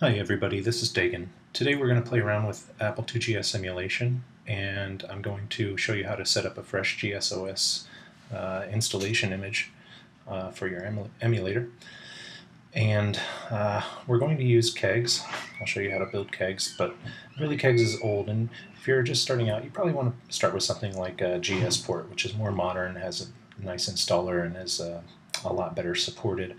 Hi everybody, this is Dagan. Today we're going to play around with Apple IIgs emulation and I'm going to show you how to set up a fresh GSOS uh, installation image uh, for your emulator. And uh, we're going to use Kegs. I'll show you how to build Kegs, but really Kegs is old and if you're just starting out you probably want to start with something like GSport which is more modern, has a nice installer and is uh, a lot better supported.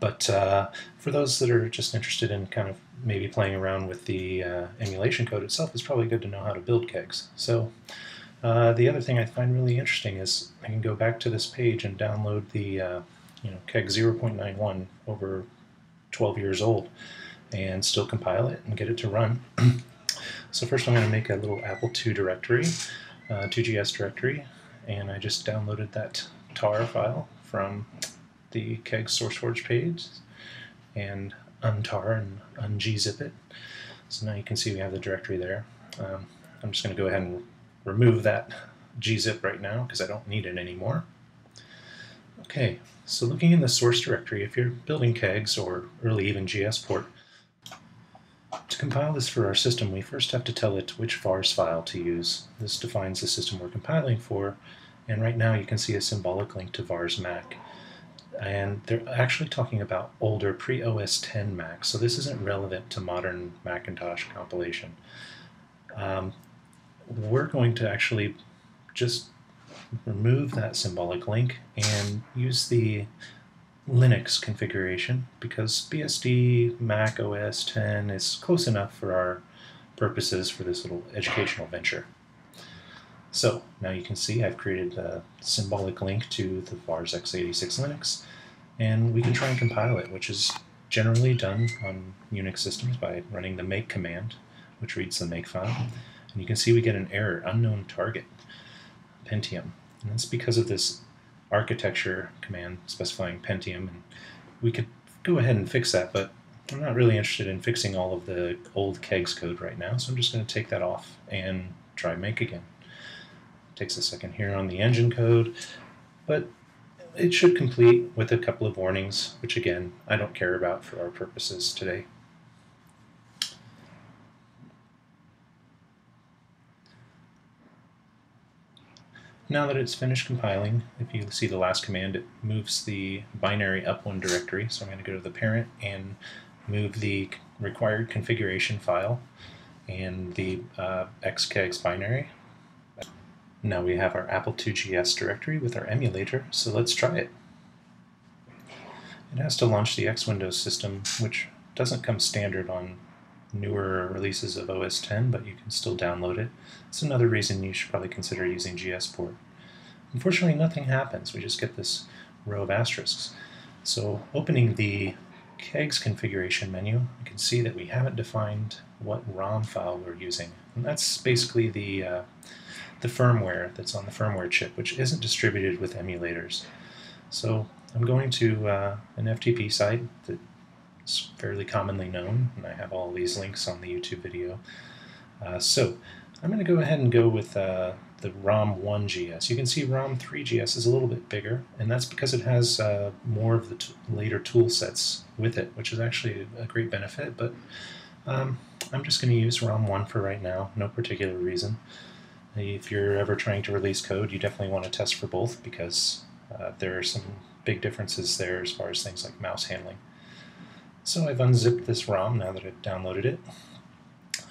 But uh, for those that are just interested in kind of maybe playing around with the uh, emulation code itself, it's probably good to know how to build kegs. So uh, the other thing I find really interesting is I can go back to this page and download the uh, you know keg 0.91 over 12 years old and still compile it and get it to run. so first I'm going to make a little Apple II directory, 2GS uh, directory, and I just downloaded that tar file from the keg SourceForge page and untar and ungzip it. So now you can see we have the directory there. Um, I'm just going to go ahead and remove that gzip right now because I don't need it anymore. Okay, so looking in the source directory, if you're building kegs or early even GSport, to compile this for our system, we first have to tell it which vars file to use. This defines the system we're compiling for, and right now you can see a symbolic link to vars mac and they're actually talking about older pre-OS 10 Macs, so this isn't relevant to modern Macintosh compilation. Um, we're going to actually just remove that symbolic link and use the Linux configuration because BSD Mac OS 10 is close enough for our purposes for this little educational venture. So now you can see I've created a symbolic link to the VARS x86 Linux, and we can try and compile it, which is generally done on Unix systems by running the make command, which reads the make file. And you can see we get an error, unknown target, Pentium. And that's because of this architecture command specifying Pentium. And we could go ahead and fix that, but I'm not really interested in fixing all of the old kegs code right now, so I'm just going to take that off and try make again. Takes a second here on the engine code, but it should complete with a couple of warnings, which again, I don't care about for our purposes today. Now that it's finished compiling, if you see the last command, it moves the binary up one directory. So I'm going to go to the parent and move the required configuration file and the uh, xkegs binary now we have our Apple IIgs directory with our emulator, so let's try it. It has to launch the X Windows system, which doesn't come standard on newer releases of OS 10, but you can still download it. It's another reason you should probably consider using GSport. Unfortunately, nothing happens. We just get this row of asterisks. So opening the kegs configuration menu, you can see that we haven't defined what ROM file we're using. And that's basically the uh, the firmware that's on the firmware chip, which isn't distributed with emulators. So I'm going to uh, an FTP site that's fairly commonly known, and I have all these links on the YouTube video. Uh, so I'm going to go ahead and go with uh, the ROM1GS. You can see ROM3GS is a little bit bigger, and that's because it has uh, more of the later tool sets with it, which is actually a great benefit, but um, I'm just going to use ROM1 for right now, no particular reason. If you're ever trying to release code, you definitely want to test for both because uh, there are some big differences there as far as things like mouse handling. So I've unzipped this ROM now that I've downloaded it.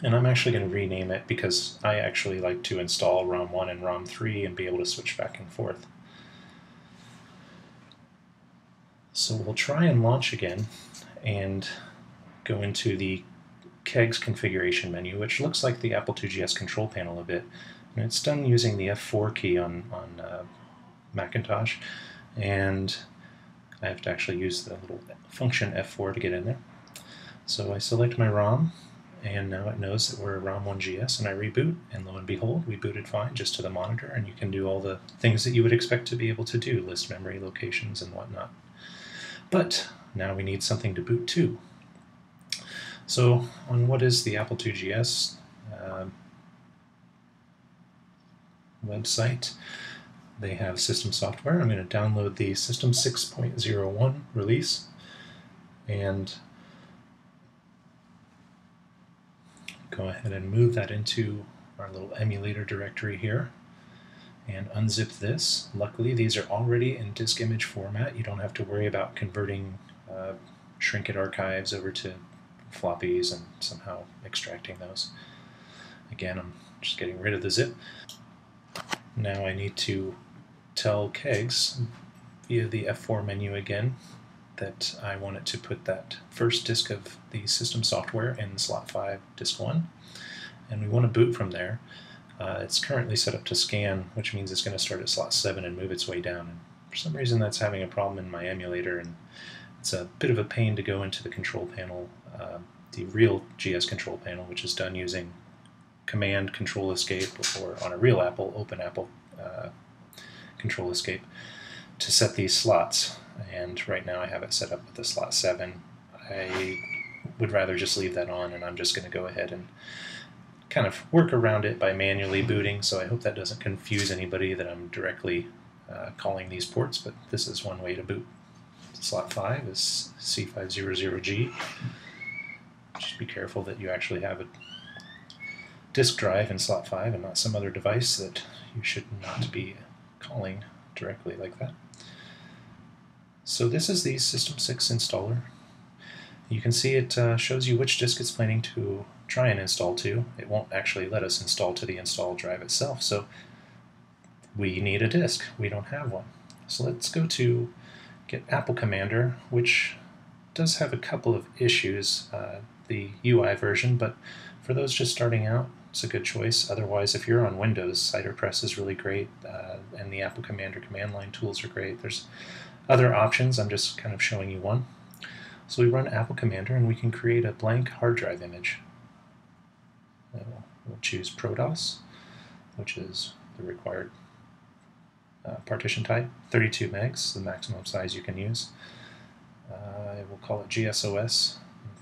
And I'm actually going to rename it because I actually like to install ROM 1 and ROM 3 and be able to switch back and forth. So we'll try and launch again and go into the kegs configuration menu, which looks like the Apple IIgs control panel a bit. And it's done using the F4 key on, on uh, Macintosh, and I have to actually use the little function F4 to get in there. So I select my ROM, and now it knows that we're ROM1GS, and I reboot, and lo and behold, we booted fine just to the monitor, and you can do all the things that you would expect to be able to do, list memory locations and whatnot. But now we need something to boot to. So on what is the Apple IIgs, uh, website. They have system software. I'm going to download the System 6.01 release and Go ahead and move that into our little emulator directory here and unzip this. Luckily, these are already in disk image format. You don't have to worry about converting uh, Shrinkit archives over to floppies and somehow extracting those. Again, I'm just getting rid of the zip. Now I need to tell Kegs via the F4 menu again that I want it to put that first disk of the system software in slot 5, disk 1, and we want to boot from there. Uh, it's currently set up to scan, which means it's going to start at slot 7 and move its way down. And for some reason that's having a problem in my emulator, and it's a bit of a pain to go into the control panel, uh, the real GS control panel, which is done using command control escape or on a real Apple, open Apple uh, control escape to set these slots. And right now I have it set up with the slot 7. I would rather just leave that on and I'm just going to go ahead and kind of work around it by manually booting, so I hope that doesn't confuse anybody that I'm directly uh, calling these ports, but this is one way to boot. Slot 5 is C500G. Just be careful that you actually have a disk drive in slot 5 and not some other device that you should not be calling directly like that. So this is the System 6 installer. You can see it uh, shows you which disk it's planning to try and install to. It won't actually let us install to the install drive itself, so we need a disk. We don't have one. So let's go to get Apple Commander, which does have a couple of issues, uh, the UI version, but for those just starting out, it's a good choice. Otherwise, if you're on Windows, CiderPress is really great, uh, and the Apple Commander command line tools are great. There's other options, I'm just kind of showing you one. So we run Apple Commander and we can create a blank hard drive image. We'll choose ProDOS, which is the required uh, partition type, 32 megs, the maximum size you can use. Uh, we'll call it GSOS.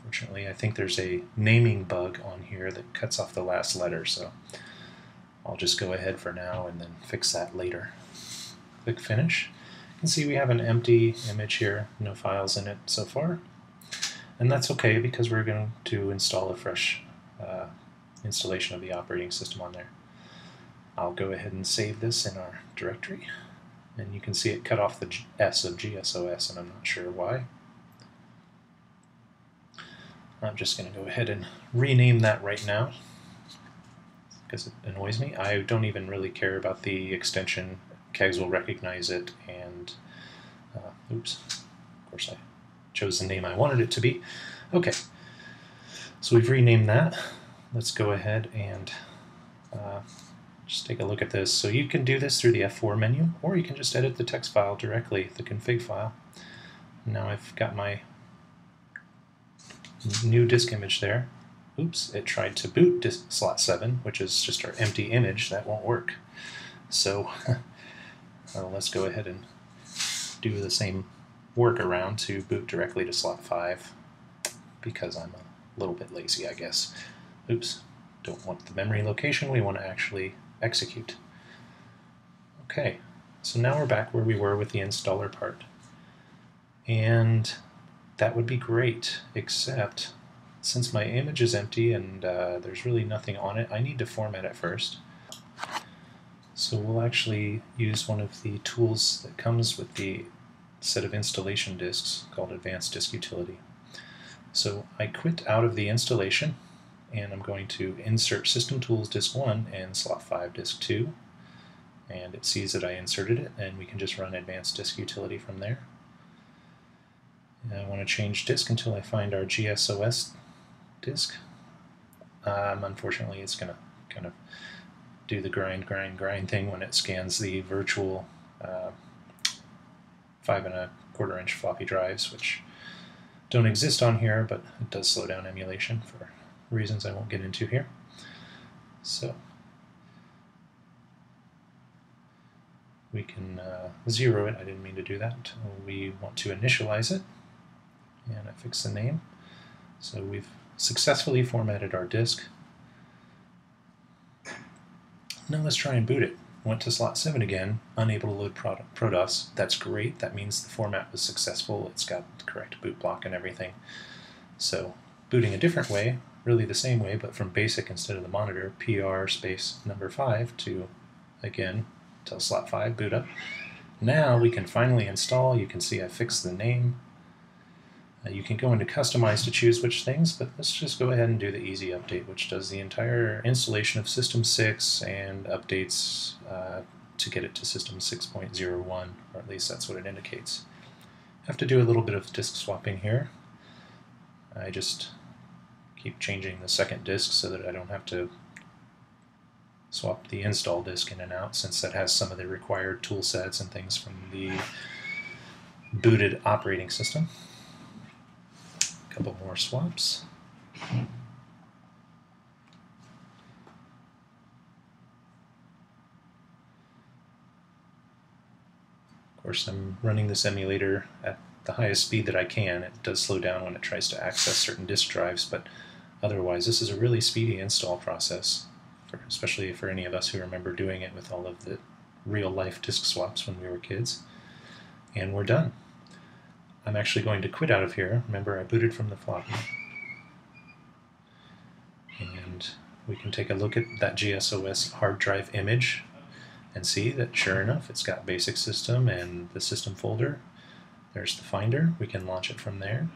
Unfortunately, I think there's a naming bug on here that cuts off the last letter, so I'll just go ahead for now and then fix that later. Click Finish. You can see we have an empty image here, no files in it so far. And that's okay because we're going to install a fresh uh, installation of the operating system on there. I'll go ahead and save this in our directory. And you can see it cut off the S of GSOS, and I'm not sure why. I'm just going to go ahead and rename that right now because it annoys me. I don't even really care about the extension. Kegs will recognize it, and uh, oops, of course I chose the name I wanted it to be. Okay, so we've renamed that let's go ahead and uh, just take a look at this. So you can do this through the F4 menu, or you can just edit the text file directly, the config file. Now I've got my new disk image there. Oops, it tried to boot disk slot 7, which is just our empty image. That won't work. So let's go ahead and do the same workaround to boot directly to slot 5 because I'm a little bit lazy, I guess. Oops, don't want the memory location, we want to actually execute. Okay, so now we're back where we were with the installer part. And that would be great, except since my image is empty and uh, there's really nothing on it, I need to format it first. So we'll actually use one of the tools that comes with the set of installation disks called Advanced Disk Utility. So I quit out of the installation and I'm going to insert System Tools Disk 1 and Slot 5 Disk 2 and it sees that I inserted it and we can just run Advanced Disk Utility from there. And I want to change disk until I find our GSOS disk. Um, unfortunately it's going to kind of do the grind, grind, grind thing when it scans the virtual uh, five and a quarter inch floppy drives, which don't exist on here, but it does slow down emulation for reasons I won't get into here. So we can uh, zero it. I didn't mean to do that. We want to initialize it, and I fix the name. So we've successfully formatted our disk. Now let's try and boot it. Went to slot 7 again, unable to load ProDOS. That's great. That means the format was successful. It's got the correct boot block and everything. So booting a different way, really the same way, but from basic instead of the monitor, PR space number 5 to, again, tell slot 5, boot up. Now we can finally install. You can see I fixed the name. Uh, you can go into Customize to choose which things, but let's just go ahead and do the easy update, which does the entire installation of System 6 and updates uh, to get it to System 6.01, or at least that's what it indicates. I have to do a little bit of disk swapping here. I just keep changing the second disk so that I don't have to swap the install disk in and out since that has some of the required tool sets and things from the booted operating system. Couple more swaps. Of course, I'm running this emulator at the highest speed that I can. It does slow down when it tries to access certain disk drives, but otherwise this is a really speedy install process for, especially for any of us who remember doing it with all of the real life disk swaps when we were kids. And we're done. I'm actually going to quit out of here. Remember, I booted from the floppy. And we can take a look at that GSOS hard drive image and see that sure enough, it's got basic system and the system folder. There's the finder. We can launch it from there.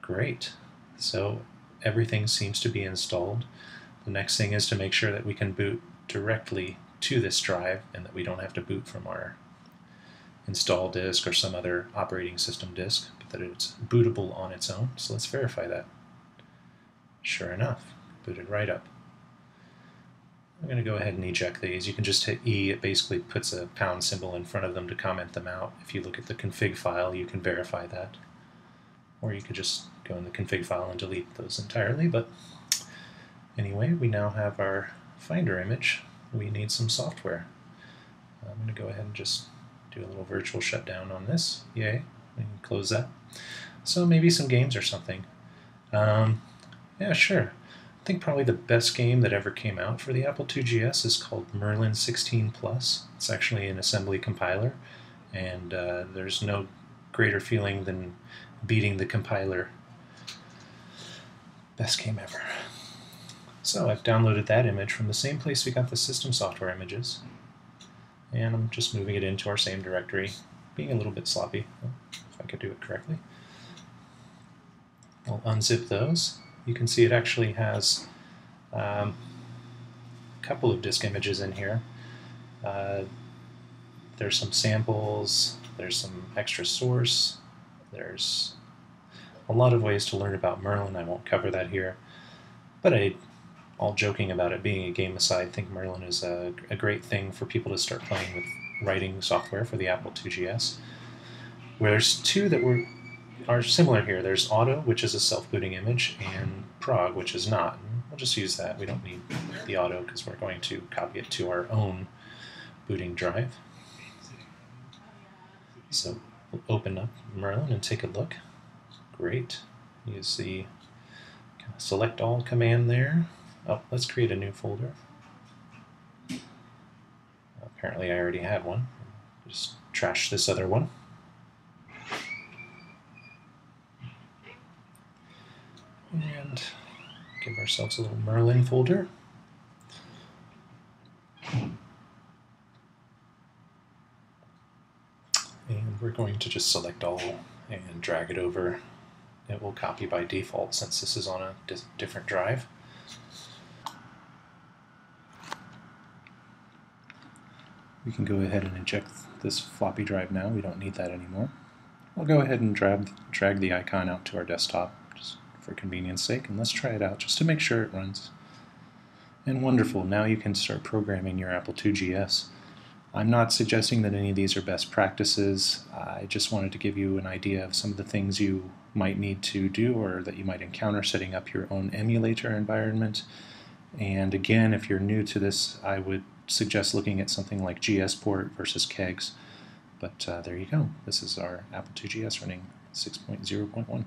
Great. So everything seems to be installed. The next thing is to make sure that we can boot directly to this drive and that we don't have to boot from our install disk or some other operating system disk, but that it's bootable on its own. So let's verify that. Sure enough, booted right up. I'm going to go ahead and eject these. You can just hit E. It basically puts a pound symbol in front of them to comment them out. If you look at the config file, you can verify that. Or you could just go in the config file and delete those entirely, but Anyway, we now have our Finder image. We need some software. I'm going to go ahead and just do a little virtual shutdown on this. Yay. We can close that. So maybe some games or something. Um, yeah, sure. I think probably the best game that ever came out for the Apple IIgs is called Merlin 16 Plus. It's actually an assembly compiler, and uh, there's no greater feeling than beating the compiler. Best game ever. So I've downloaded that image from the same place we got the system software images. And I'm just moving it into our same directory, being a little bit sloppy, if I could do it correctly. I'll unzip those. You can see it actually has um, a couple of disk images in here. Uh, there's some samples, there's some extra source, there's a lot of ways to learn about Merlin. I won't cover that here. But I all joking about it being a game aside, I think Merlin is a, a great thing for people to start playing with writing software for the Apple IIgs. Where there's two that were are similar here. There's Auto, which is a self-booting image, and Prog, which is not. we'll just use that. We don't need the Auto because we're going to copy it to our own booting drive. So we'll open up Merlin and take a look. Great. Use the select all command there. Oh, let's create a new folder. Apparently I already had one. Just trash this other one. And give ourselves a little Merlin folder. And we're going to just select all and drag it over. It will copy by default since this is on a different drive. We can go ahead and eject this floppy drive now. We don't need that anymore. I'll go ahead and drag, drag the icon out to our desktop just for convenience sake, and let's try it out just to make sure it runs. And wonderful, now you can start programming your Apple IIgs. I'm not suggesting that any of these are best practices. I just wanted to give you an idea of some of the things you might need to do or that you might encounter setting up your own emulator environment. And again, if you're new to this, I would suggest looking at something like GSPort versus kegs. But uh, there you go. This is our Apple IIgs running 6.0.1.